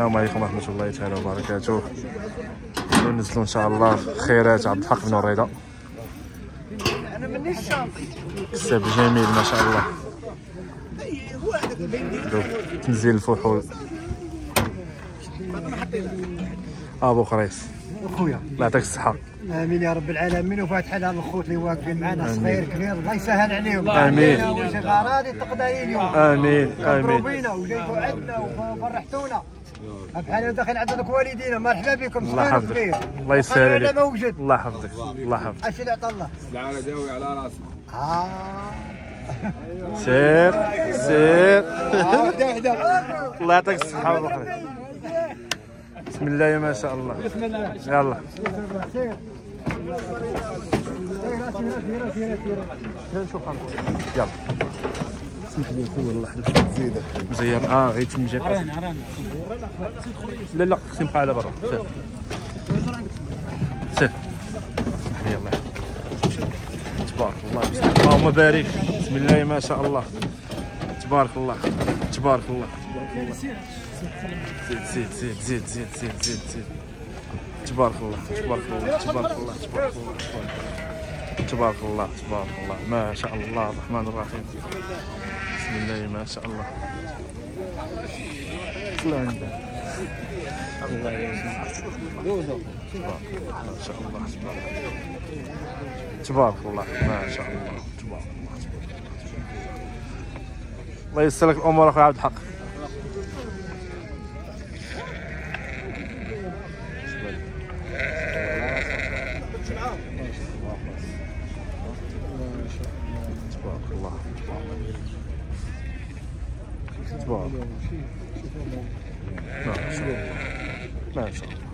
السلام عليكم ورحمة الله تعالى وبركاته. ننزلوا إن شاء الله خيرات عبد الحق بن شاطي كساب جميل ما شاء الله. تنزيل الفحول. أبو خريص خويا الله يعطيك الصحة. آمين يا رب العالمين. وفاتحه لهاد الخوت اللي واقفين معنا. صغير كبير. الله يسهل عليهم. آمين. وجه غراضي تقضي اليوم آمين. امين وجيتوا عندنا وفرحتونا. بحال داخل عندك والدينا. مرحبا بكم. الله صغير يحفظك. وكبير. الله يسهل عليك. الله يحفظك. الله يحفظك. اش اللي عطى الله. العالة داوي على راسي آه. سير. سير. الله يعطيك الصحة خريص بسم الله ما شاء الله. يلا. يلا. اسمح لي اخويا الله يحفظك. زيد مزيان. آه غير تمجي لا لا خصني نبقى على برا. سير. سير. يحفظك. تبارك الله. اللهم بارك. بسم الله ما شاء الله. تبارك الله. تبارك الله. زيد زيد زيد زيد زيد زيد زيد زيد. تبارك الله. تبارك الله. تبارك الله. تبارك الله. تبارك الله. تبارك الله. ما شاء الله. الرحمن الرحيم. بسم الله ما شاء الله. عنده الله ما شاء الله تبارك الله. ما شاء الله. تبارك الله. الله الله ييسر لك الأمور اخويا عبد الحق تبارك الله تبارك ما شاء الله ما شاء الله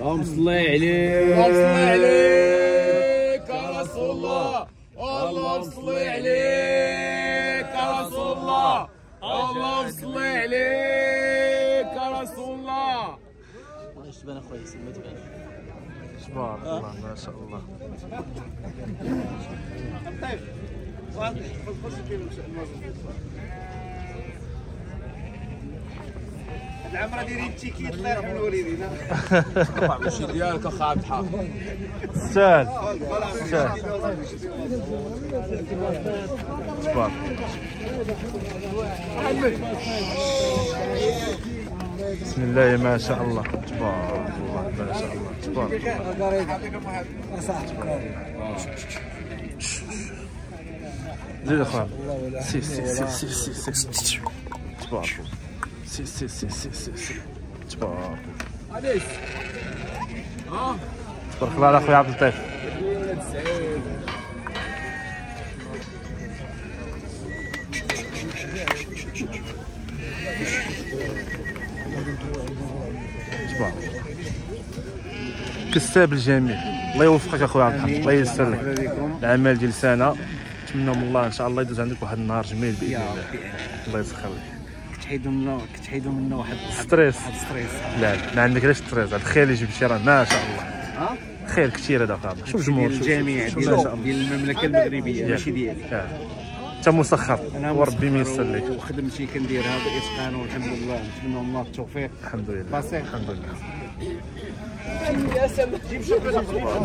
اللهم صل عليك اللهم صل عليك يا رسول الله اللهم صل عليك يا رسول الله. اللهم صل عليك يا رسول الله. تبارك الله ما شاء الله. العمره ديالي التيكيت الله يرحم الوالدين ماشي ديالك اخا عبد الحق سهل سهل تبارك بسم الله ما شاء الله تبارك الله ما شاء الله تبارك الله زيد اخويا سي سي سي سي سي سي تبارك الله سي سي سي سي سي سي تبارك الله تبارك الله على اخويا عبد اللطيف تبارك كساب الجميل الله يوفقك اخويا عبد الحق الله ييسر لك العمل ديال سنه نتمنى من الله ان شاء الله يدوز عندك واحد النهار جميل باذن الله الله يسخر لك كتحيدوا منه كتحيدوا منه واحد stress. واحد stress. لا لا ما عندك علاش stress؟ هذا الخير اللي جبت شي راه ما شاء الله. ها؟ خير كثير هذا اخويا شوف الجمهور شوف الجميع ديال المملكة المغربية ماشي ديالي. انت مسخر. وربي ميسر لك وخدمتي كنديرها باتقان والحمد لله. نتمنى من الله التوفيق. الحمد لله. باسي. الحمد لله.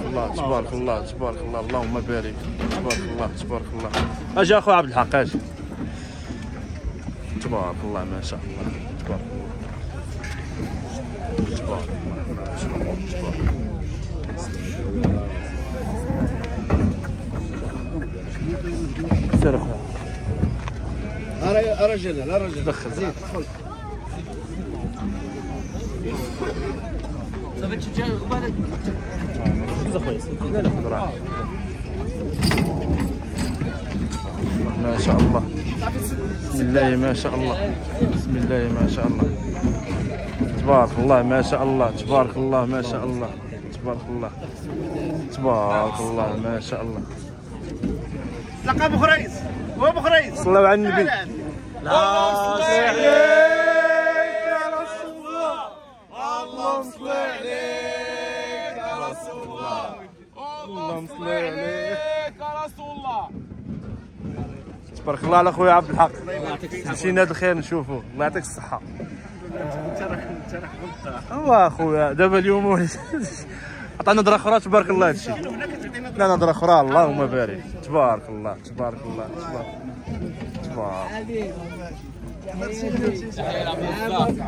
الله تبارك الله تبارك الله. اللهم بارك. تبارك الله تبارك الله. أجي أخو عبد الحق أجي تبارك الله ما شاء الله. تبارك الله. تبارك الله ما شاء الله تبارك الله سير اخويا رجل لا رجل دخل زيد ما شاء الله. بسم الله ما شاء الله. بسم الله ما شاء الله. تبارك الله ما شاء الله. تبارك الله ما شاء الله. تبارك الله. تبارك الله ما شاء الله. لقى ابو خريص. هو أبو خريص. صلوا على النبي. صل عليك يا رسول الله. اللهم صل عليك يا رسول الله. اللهم صل عليك يا رسول الله تبارك الله. على خويا عبد الحق. مشينا هذا الخير نشوفوه الله يعطيك الصحة. هو خويا دابا اليوم عطانا نظرة أخرى تبارك الله هادشي. لا نظرة أخرى. اللهم بارك. تبارك الله تبارك الله تبارك تبارك.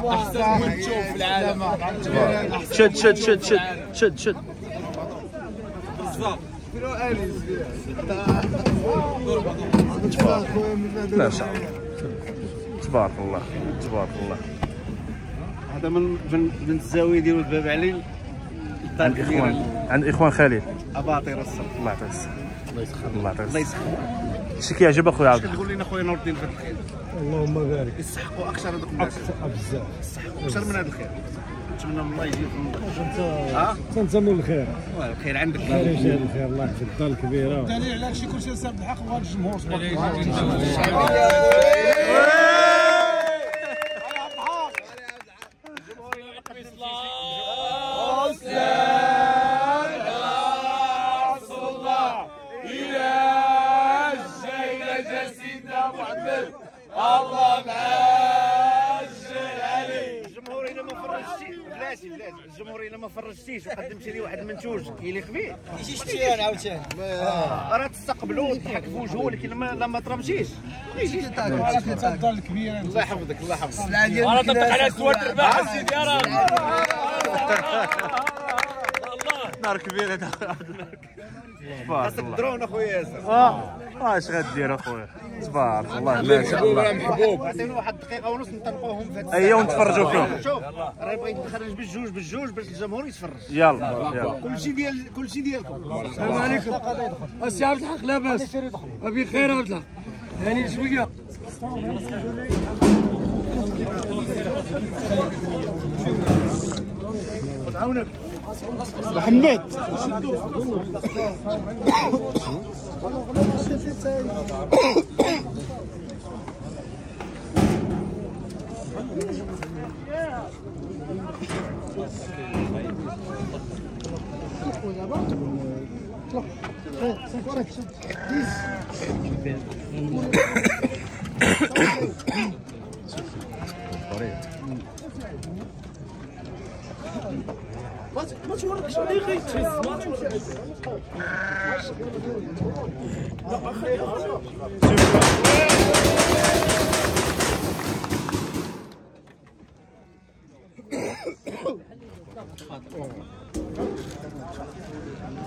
احسن من تشوف في العالم تبارك شد شد شد شد. شد ما شاء الله تبارك الله تبارك الله هذا من بن الزاويه ديال الباب علي. عند إخوان. عند إخوان خليل اباطير الصف الله يعطيك الصحة الله يعطيك الله يسخر. شي كيعجب أخويا عبد؟ تقول لنا خويا نور الدين في الخير. اللهم بارك. يستحقوا أكثر هذوك الناس. بزاف. يستحقوا أكثر من هذا الخير. نتمنى من الله يجيكم ها؟ تنتموا للخير الخير. عندك. رجال الخير الله يحفظ الدار الكبيره دليل على شي كلشي ساب الحق وهذا الجمهور الجمهور المنتوج كيليق به شي شتي أنا عاوتاني. راه تستقبلوا وتضحك في وجهه ولكن لما لما ترمتيش ما يجيش الدار الكبيره الله يحفظك الله يحفظك. أنا طبق على السواد تربح سيدي راه نار كبير هذا تبارك الله درون اخويا ياسر آه اش غدير اخويا تبارك الله ما شاء الله محبوب عطينا واحد دقيقه ونص نطلقوهم في هذا ايوا ونتفرجوا فيهم شوف راه بغيت نخرج بالجوج بالجوج باش الجمهور يتفرج يلا يلا كلشي ديال كلشي ديالكم السلام عليكم السي عبد الحق لاباس ابي خير عبد الحق يعني شوية محمد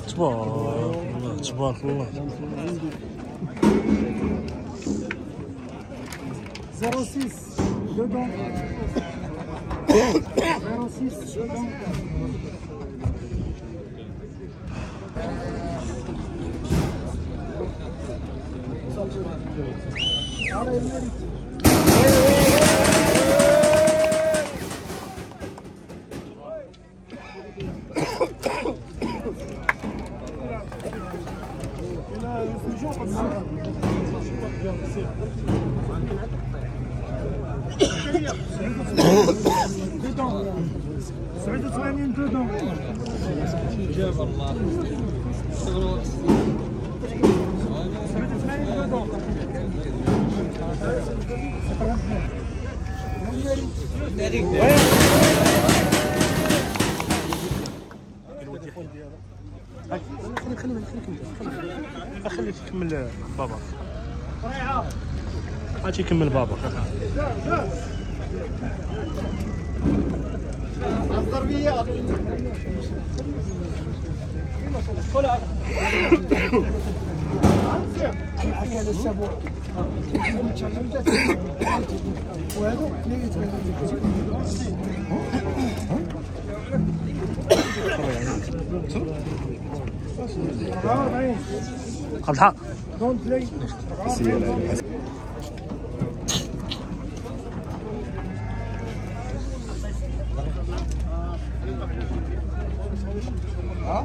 تبارك الله تبارك الله 06 dedans 06 dedans87 dedans Ara elleri خليك تكمل بابا هاتي كمل بابا 감사. 아?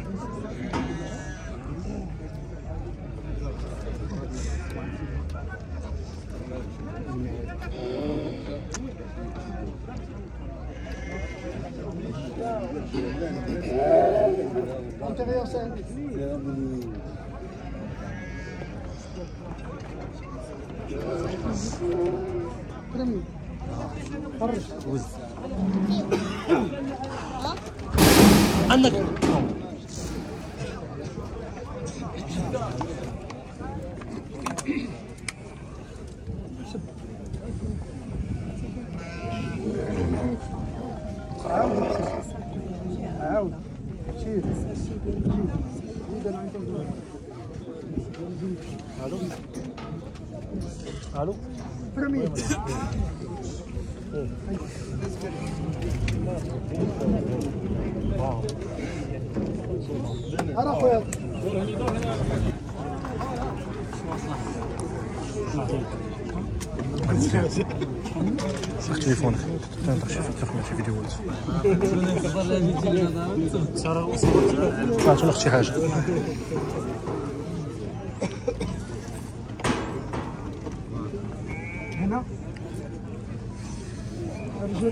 عبد الحق Don't play. أنا خويا سخ تليفونك تنطق شي تليفون شي فيديوهات تعطونا شي حاجة هنا رجل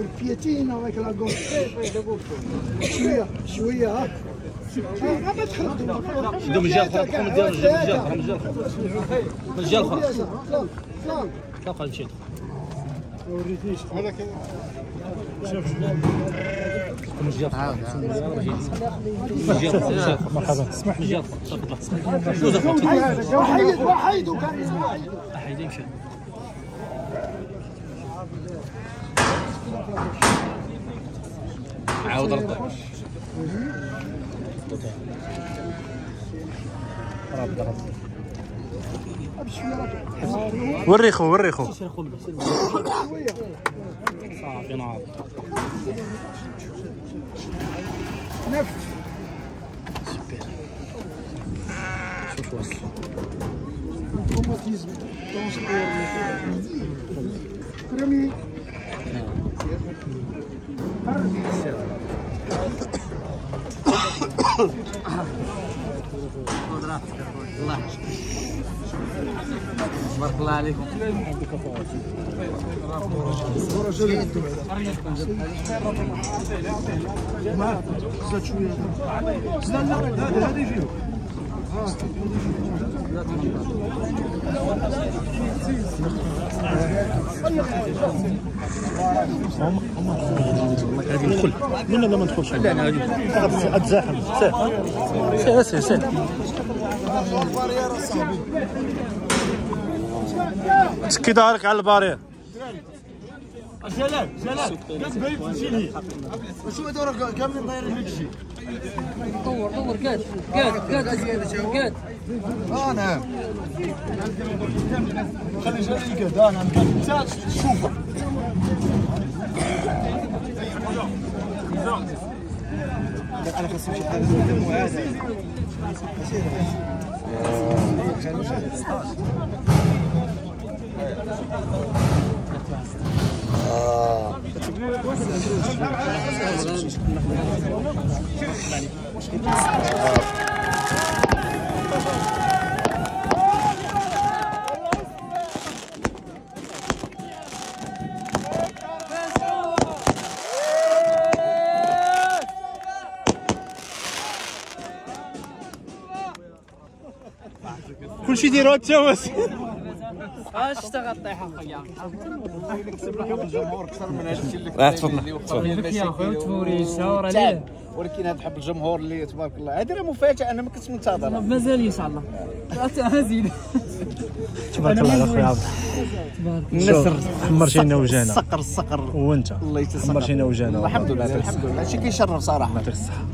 البيتين هذاك لاقول شوية شوية ها. ما شدوا من جهه أخرى دخلوا من جهه من جهه أخرى من جهه أخرى من جهه أخرى فلان فلان تلقى مشيت من جهه أخرى من جهه أخرى مرحبا من جهه أخرى وحيد وحيد وكان وحيد. حيدي عاود رد وريخو وريخو صافي ناض نفس شوف وصل automatisme dans ce Premier. بارك الله عليكم ما زاد شوية لا لا هذا هذا يجي هذه ندخل من لا ما ندخلش لا أنا غادي اتزاحم سير سير سير سكي دارك على البارير جلال جلال. كتبين تمشي ليه شو دورك كاملين طايرين هيك شيء طور طور قاد قاد قاد قاد آه نعم. خلي جلال يقعد أنا انت شوفه. أنا خاصني شي حاجة. دم وهذا كلشي ديروا انت واس اش تغطيها آه تفضل. تفضل. تفوري الشاور تعب. عليه ولكن هذا حب الجمهور اللي تبارك الله. هذه راه مفاجأة أنا ما كنتش منتظر مازال ان شاء الله هزيل تبارك الله على خويا عبد النسر حمرتينا وجانا الصقر الصقر وأنت؟ الله يتسخر حمرتينا وجانا الحمد لله الحمد لله. هادشي كيشرف صراحة. يعطيك الصحه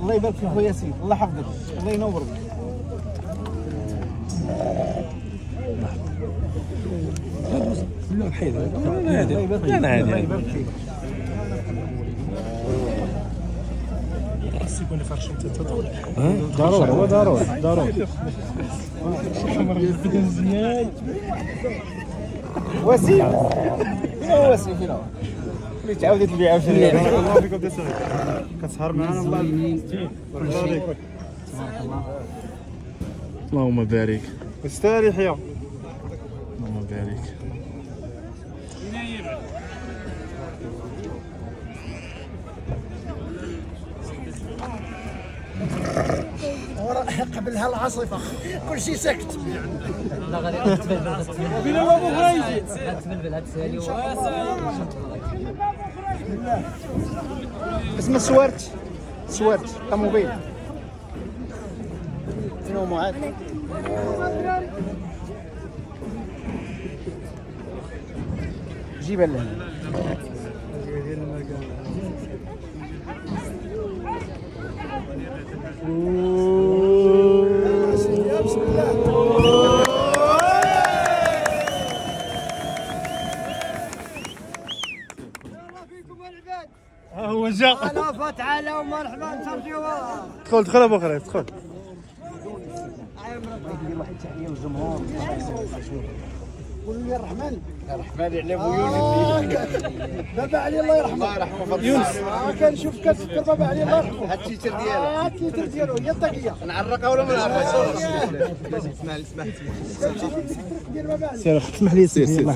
الله يبارك فيك خويا ياسين الله يحفظك. الله ينورك. أنا عادي ضروري هو ضروري ضروري وسيم فين وسيم فين هو اللي تعاودت تبيع في كتسهر معنا الله اللهم بارك استريح يا اللهم بارك قبلها العاصفه كل شيء سكت. لا غادي تبلبل تبلبل تبلبل هاد السالي اسمه سوارت. سوارت طوموبيل. فين هو معاذ جيبها لهنا تعالوا تعالوا مرحبا ترجوا دخل دخل أبو خالد دخل قولوا لي الرحمن الرحمن على أبو يونس. بابا علي الله يرحمه. الله يرحمه يونس. آه، كنشوف كتفكر بابا علي الله يرحمه. هاد التيتر ديالو آه التيتر ديالو. هي الطاقيه نعرقها ولا ما نعرقهاش؟ ديال بابا علي. سير اسمح لي سير سير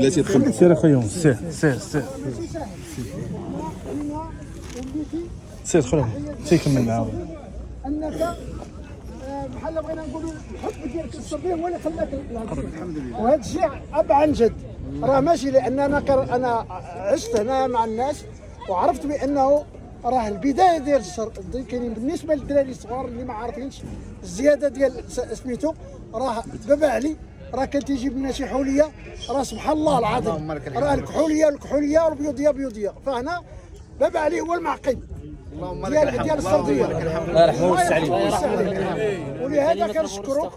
لا تدخل. سير أخويا يونس سير سير سير. سير دخل سير كمل معاهم أنك آه، بحال بغينا نقولوا الحب ديالك الصبي هو اللي خلاك الحمد لله. وهذا الشيء اب عن جد. راه ماشي لأن أنا كر... أنا عشت هنا مع الناس وعرفت بأنه راه البداية ديال الشر كاينين بالنسبة للدراري الصغار اللي ما عارفينش الزيادة ديال سميتو راه بابا علي راه كان تيجيب لنا شي حولية راه سبحان الله العظيم. راه الكحوليه الكحوليه والبيضيه بيضيه فهنا بابا علي هو لك ديال ديال اللهم السرديه لك الحمد. الله يرحمه ويوسع عليه ولهذا كنشكرك.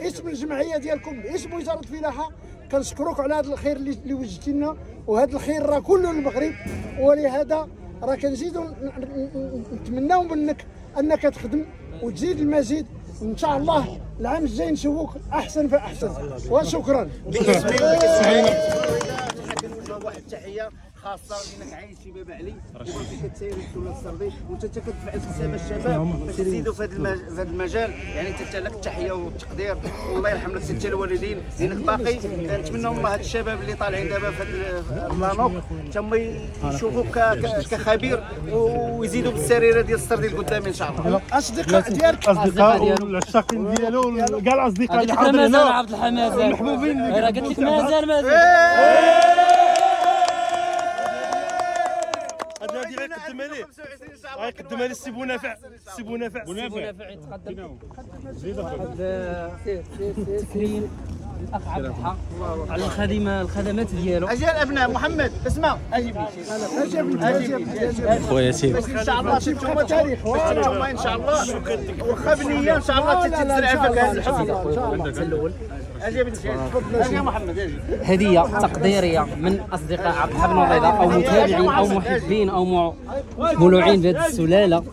اسم الجمعية ديالكم اسم وزارة الفلاحة كنشكرك على هذا الخير اللي وجدتي لنا وهذا الخير راه كله للمغرب. ولهذا راه كنزيدوا ن- ن- ن- نتمناو منك أنك تخدم وتزيد المزيد. وان شاء الله العام الجاي نشوفوك أحسن فأحسن. وشكرا. واحد التحيه خاصة لانك عايش في باب علي. وكنت كتسير السوله السردي وانت كتدفع الحساب الشباب. باش تزيدوا في هذا المجال يعني انت لك التحيه والتقدير والله يرحم لك ست الوالدين. لانك باقي. نتمنى والله هاد الشباب اللي طالعين دابا في هذا البلانوك تما يشوفوك كخبير ويزيدوا بالسريرة ديال السردي القدام إن شاء الله. أصدقاء ديالك. أصدقاء والعشاقين ديالو كاع الاصدقاء اللي حاضرين مازال هنا. عبد المحمد المحبوبين اللي راه قلت لك مازال مازال. قدمها ليه السي بونافع السي بونافع بونافع تكريم الأخ عبد الحق. على الخدمه الخدمات ديالو. أجي الابناء محمد. اسمع. أجي أجي خويا سير باش إن شاء الله تنتوما تاريخ. إن شاء الله. واخا بنيه إن شاء الله تتزرع فيك. هذا الحب أجي بنتي يا محمد هدية تقديرية من أصدقاء عبد بن رضا أو متابعين أو محبين أو مولوعين بهذه السلالة.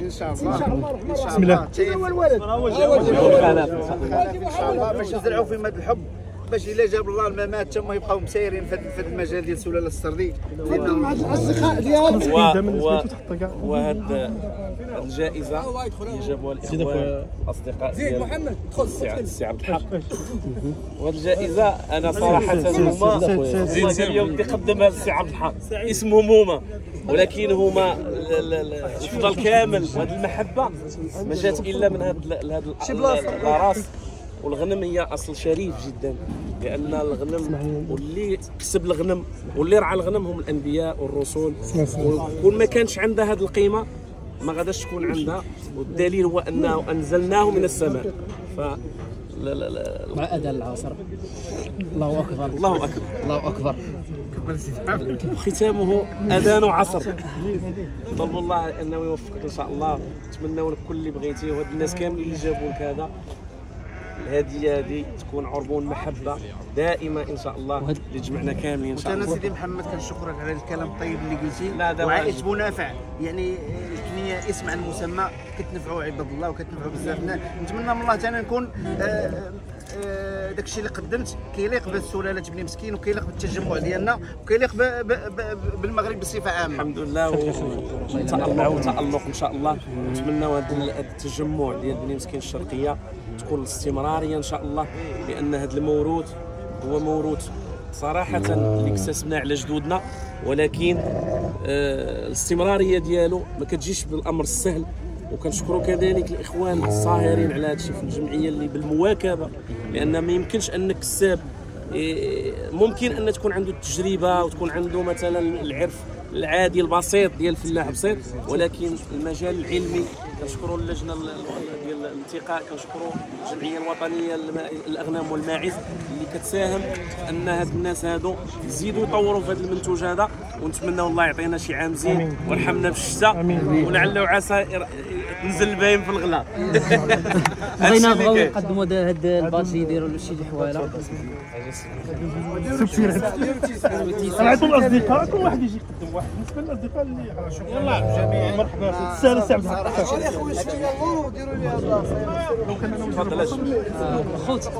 ان شاء الله بسم الله. هو الولد إن شاء الله باش نزرعوا في مد الحب. باش الا جاب الله الممات تما يبقاو مسيرين في هذا المجال ديال سلاله السردي لأن مع الاصدقاء ديالك و... و... وهاد الجائزة اللي جابوها الإخوان أصدقاء ديال محمد السي السي عبد الحق وهاد الجائزة أنا صراحة هما زين سير ودي قدمها للسي عبد الحق اسمهم هما ولكن هما ال- ال- ال- الفضل كامل وهاد المحبة ما جات إلا من هاد ال- هاد ال- الراس والغنم هي أصل شريف جدا لأن الغنم واللي كسب الغنم واللي رعى الغنم هم الأنبياء والرسل وكل ما كانش عندها هذه القيمة ما غاداش تكون عندها. والدليل هو أنه أنزلناه من السماء. ف لا لا لا مع أذان العصر. الله أكبر. الله أكبر. الله أكبر. ختامه أذان عصر. طلبوا الله أنه يوفقك إن شاء الله. نتمنوا لك كل اللي بغيتيه وهاد الناس كاملين اللي جابوا لك هذا. الهدية هذه تكون عربون محبة دائمة إن شاء الله اللي جمعنا كاملين إن شاء الله. سيدي محمد كنشكرك على الكلام الطيب اللي قلتي لا، ده وعائش واجب. منافع. يعني الكنيه اسم عن المسمى كتنفعوا عباد الله وكتنفعوا بزاف الناس نتمنى من الله تعالى نكون آه، آه، داك الشيء اللي قدمت كيليق بالسلالة بني مسكين وكيليق بالتجمع ديالنا وكيليق ب- ب- ب- بالمغرب بصفة عامة. الحمد لله وتألق وتألق إن شاء الله. نتمنى هذا التجمع ديال بني مسكين الشرقية تكون الاستمراريه إن شاء الله لأن هذا الموروث هو موروث صراحة اللي اكتسبناه على جدودنا ولكن آه الاستمرارية ديالو ما كتجيش بالأمر السهل. وكنشكروا كذلك الإخوان الصاهرين على هذا الشيء في الجمعية اللي بالمواكبة لأن ما يمكنش أنك كساب إيه، ممكن أن تكون عنده التجربة وتكون عنده مثلا العرف العادي البسيط ديال الفلاح بسيط ولكن المجال العلمي كنشكروا اللجنة ال- ال- ديال الانتقاء كنشكروا الجمعيه الوطنية الأغنام والماعز اللي كتساهم في أن هاد الناس هادو يزيدوا يطوروا في هذا المنتوج هذا ونتمنى الله يعطينا شي عام زين ويرحمنا بالشتاء ولعل وعسى تنزل الباين في الغلا. بغينا بغاو يقدموا هاد الباتري يديروا له شي حواله نعطوا الأصدقاء؟ كل واحد يجي يقدم واحد. بالنسبة للأصدقاء اللي يلا. جميع. مرحبا. سهل سي عبد الحق. تفضل أجل. خوت.